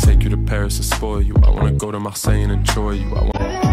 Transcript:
take you to Paris and spoil you. I wanna go to Marseille and enjoy you. I wanna